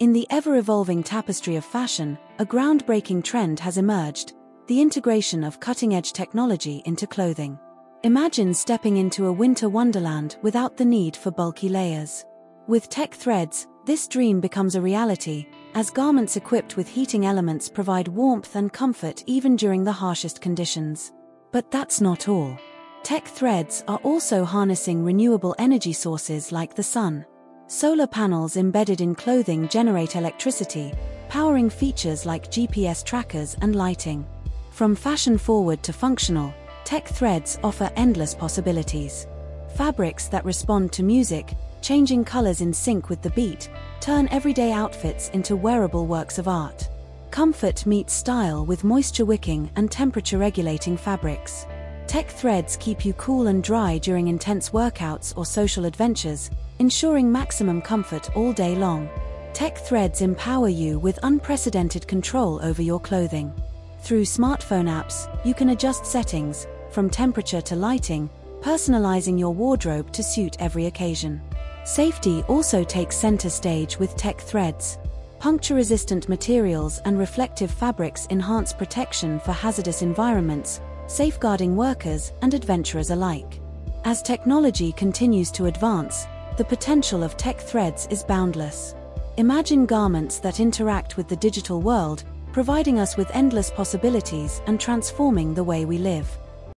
In the ever-evolving tapestry of fashion, a groundbreaking trend has emerged, the integration of cutting-edge technology into clothing. Imagine stepping into a winter wonderland without the need for bulky layers. With tech threads, this dream becomes a reality, as garments equipped with heating elements provide warmth and comfort even during the harshest conditions. But that's not all. Tech threads are also harnessing renewable energy sources like the sun. Solar panels embedded in clothing generate electricity, powering features like GPS trackers and lighting. From fashion forward to functional, tech threads offer endless possibilities. Fabrics that respond to music, changing colors in sync with the beat, turn everyday outfits into wearable works of art. Comfort meets style with moisture wicking and temperature regulating fabrics. Tech threads keep you cool and dry during intense workouts or social adventures, ensuring maximum comfort all day long. Tech threads empower you with unprecedented control over your clothing. Through smartphone apps, you can adjust settings, from temperature to lighting, personalizing your wardrobe to suit every occasion. Safety also takes center stage with tech threads. Puncture resistant materials and reflective fabrics enhance protection for hazardous environments, safeguarding workers and adventurers alike. As technology continues to advance, the potential of tech threads is boundless. Imagine garments that interact with the digital world, providing us with endless possibilities and transforming the way we live.